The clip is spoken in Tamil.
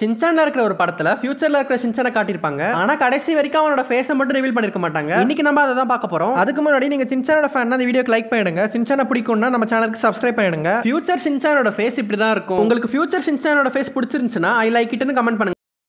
சின்சான்ல இருக்கிற ஒரு படத்துல ஃபியூச்சர்ல இருக்கிற சின்சானை காட்டியிருப்பாங்க. ஆனா கடைசி வரைக்கும் அவனோட ஃபேஸை மட்டும் ரிவீல் பண்ணிருக்க மாட்டாங்க. இன்னைக்கு நம்ம அதை தான் பார்க்க போறோம். அதுக்கு முன்னாடி நீங்க சின்சானோட ஃபேன் அந்த வீடியோக்கு லைக் பண்ணிடுங்க. சின்சானை பிடிக்கும்னா நம்ம சேனலுக்கு சப்ஸ்கிரைப் பண்ணிடுங்க. ஃபியூச்சர் சின்சானோட ஃபேஸ் இப்படி தான் இருக்கும். உங்களுக்கு ஃபியூச்சர் சின்சானோட ஃபேஸ் பிடிச்சிருந்துச்சுன்னா ஐ லைக் இட்னு கமெண்ட் பண்ணுங்க.